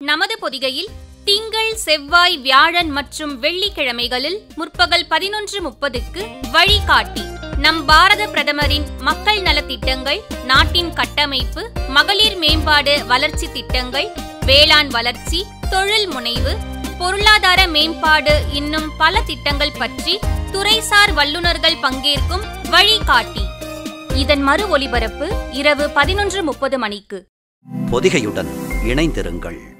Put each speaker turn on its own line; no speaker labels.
நமது பொதிகையில் திங்கள் செவ்வாய் வியாழன் மற்றும் வெள்ளிக்கிழமைகளில் முற்பகல் பதினொன்று முப்பதுக்கு வழிகாட்டி நம் பாரத பிரதமரின் மக்கள் நலத்திட்டங்கள் நாட்டின் கட்டமைப்பு மகளிர் மேம்பாடு வளர்ச்சி திட்டங்கள் வேளாண் வளர்ச்சி தொழில் முனைவு பொருளாதார மேம்பாடு இன்னும் பல திட்டங்கள் பற்றி துறைசார் வல்லுநர்கள் பங்கேற்கும் வழிகாட்டி. இதன் மறு ஒலிபரப்பு இரவு பதினொன்று முப்பது மணிக்கு.
பொதிகையுடன் இணைந்திருங்கள்.